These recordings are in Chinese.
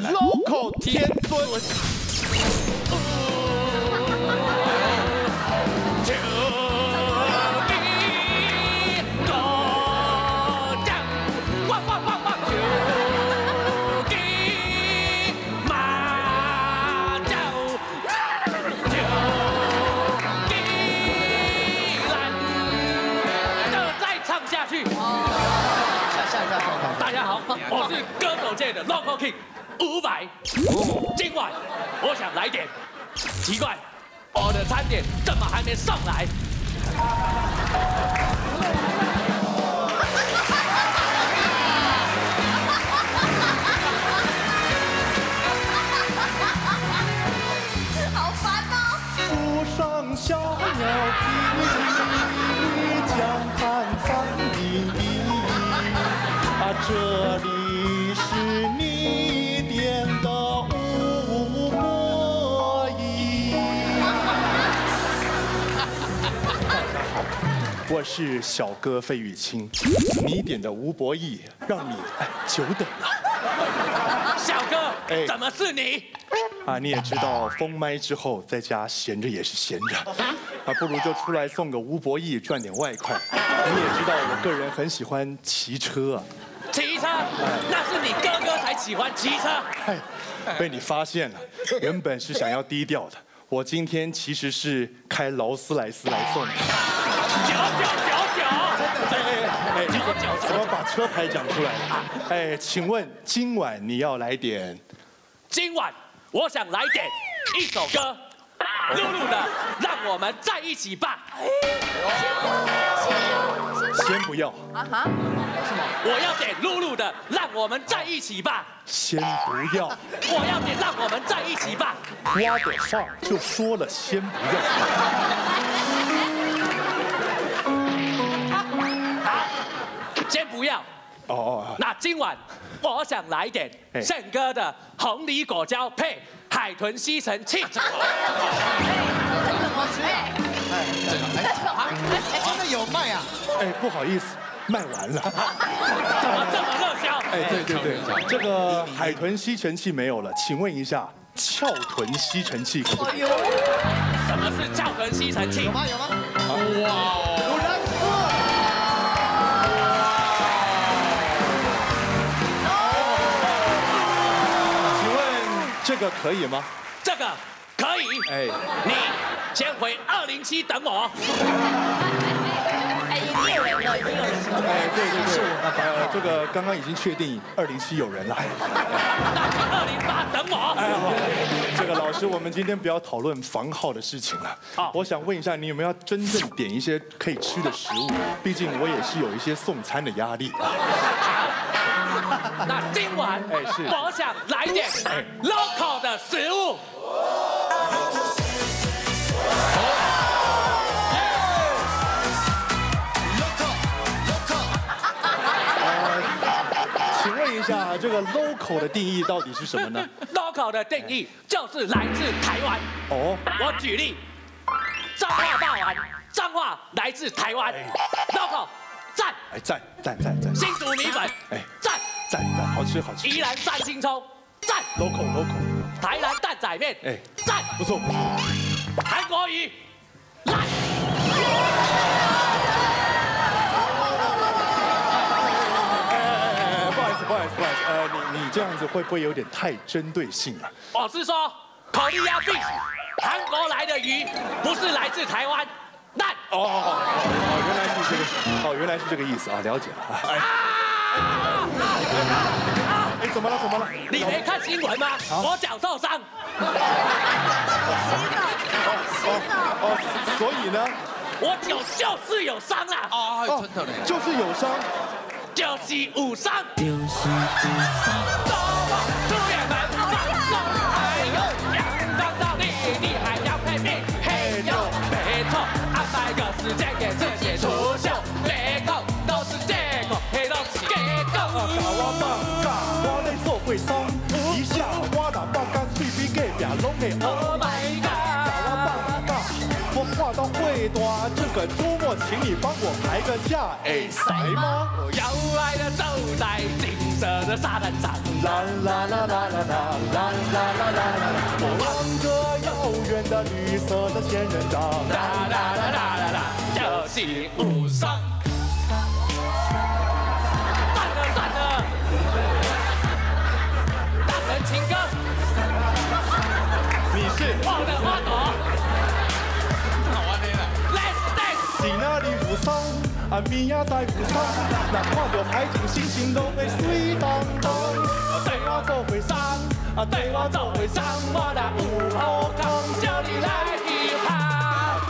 ，local 天尊。再唱下去。下。下下下。大家好，我是歌手界的 Local King 伍佰。今晚我想来点，奇怪，我的餐点怎么还没上来？好烦哦！树上小鸟啼，江畔放映啊，这里我是小哥费玉清，你点的吴博弈让你哎久等了小哥，哎怎么是你？啊！你也知道，封麦之后在家闲着也是闲着，啊，不如就出来送个吴博弈赚点外快。你也知道，我个人很喜欢骑车啊，骑车？那是你哥哥才喜欢骑车。嗨，被你发现了。原本是想要低调的，我今天其实是开劳斯莱斯来送你。脚脚，怎么把车牌讲出来了？哎，请问今晚你要来点？今晚我想来点一首歌，露露的《让我们在一起吧》。先不要，啊哈，我要点露露的《让我们在一起吧先不要，》，我要点《让我们在一起吧挖的放就说了，先不要。》。哦哦，那今晚我想来点哎圣哥的红梨果胶配海豚吸尘器。怎么吃？真的有卖啊！哎，不好意思，卖完了。怎么这么热销？哎，对对对，这个海豚吸尘器没有了，请问一下，翘臀吸尘器可不可以？什么是翘臀吸尘器有？吗？有吗？请这个可以吗？这个可以。哎，你先回二零七等我。哎，已经有人了，已经有人了。哎，对对对，呃，这个刚刚已经确定二零七有人了。那请二零八等我。哎，好，这个老师，我们今天不要讨论房号的事情了。好我想问一下，你有没有真正点一些可以吃的食物？毕竟我也是有一些送餐的压力。那今晚，哎是。我想来点 local 的食物。请问一下，这个 local 的定义到底是什么呢？local 的定义就是来自台湾。哦，我举例，彰化霸王，彰化来自台湾，local 赞，哎，赞赞赞赞，新竹米粉哎。赞，赞赞，好吃好吃宜兰三星葱赞，，local local，台南蛋仔面哎赞，不错不错。韩国鱼烂。哎，不好意思，不好意思，不好意思，呃，你你这样子会不会有点太针对性了？我是说，口利亚 fish，韩国来的鱼，不是来自台湾，烂。哦哦哦哦，原来是这个，哦，原来是这个意思啊，了解了。哎哎，怎么了？怎么了？你没看新闻吗？我脚受伤，哦，所以呢，我脚就是有伤啦，啊，真的嘞！就是有伤。就是有伤。就是有伤。借打口。我放假，我在做会伤，一下我打爆干，随便给表拢给 Oh my 打我 god！放假，我画到会短，这个周末请你帮我排个假，哎，塞吗？我要爱的走在今色的沙滩上，啦啦啦啦啦啦啦啦啦啦啦，我望着遥远的绿色的仙人掌，啦啦啦啦啦啦，游戏无双。扶桑，啊米呀在扶桑，那看到海景心情都会水当当。带我做回山，啊带我做回山，我来有好感，叫你来嘻哈，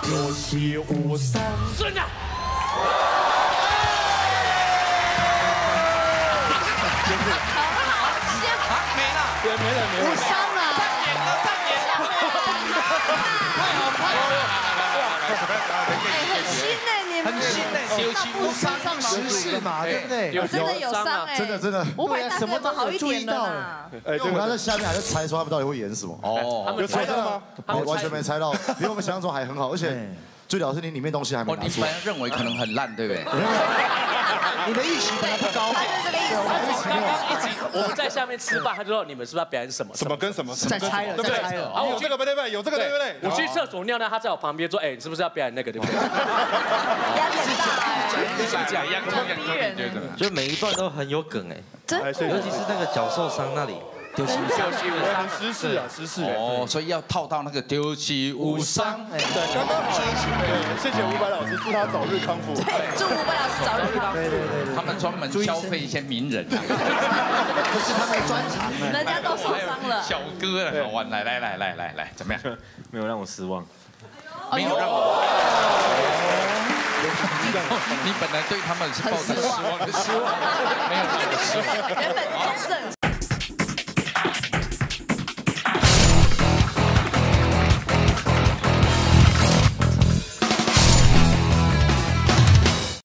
就是有山。顺啊！啊，没了。对，没了没了。伤了，演了，再演了。太好太好了。哎，很新呢，很新呢，九七五三上时事嘛，对不对？有真的有伤哎，真的真的五百大什么都好一点的有注意啦。哎，我刚在下面还在猜说他们到底会演什么，哦，有猜到吗？我完全没猜到，比我们想象中还很好，而且最屌的是你里面东西还没哦，你拿出来。本来认为可能很烂，对不对？你的预期本来不高，他就是这个意思。刚刚一起我们在下面吃饭，他就说你们是不是要表演什么？什么跟什么？在猜了，对不对？有这个对不对？有这个对不对？我去厕所尿尿，他在我旁边说：“哎，你是不是要表演那个？对不对压力很大哎，讲一样，很逼人哎，就每一段都很有梗哎，尤其是那个脚受伤那里，丢心真的哎很时事啊，时事。哎哦，所以要套到那个丢弃无伤。对，刚刚好。对，谢谢伍佰老师，祝他早日康复。对祝伍佰老师早日康复。对对对对，他们专门消费一些名人啊，这是他们的专长。人家都受伤了。小哥啊，好玩，来来来来来来，怎么样？没有让我失望。没有让我，你本来对他们是抱着失望的失望，没有让我失望。原本总是很